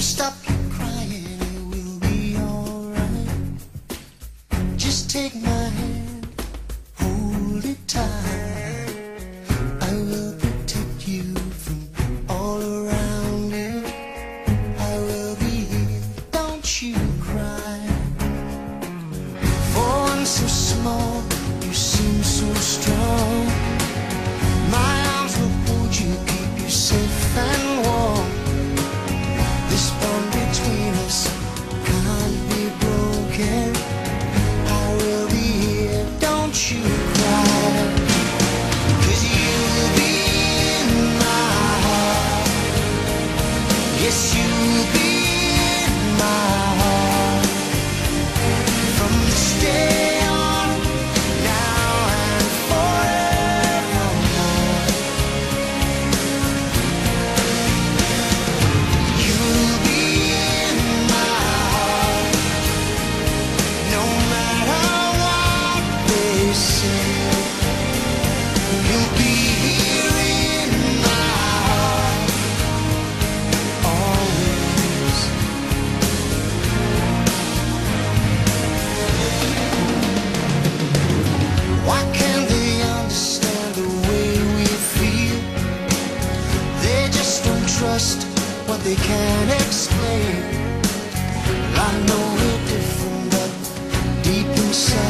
stop your crying, it will be alright. Just take my So small, you seem so strong. My arms will hold you, keep you safe and warm. This bond between us can't be broken. I will be here, don't you cry. Cause you will be in my heart. Yes, you will be in my just what they can't explain. I know we're different, but deep inside.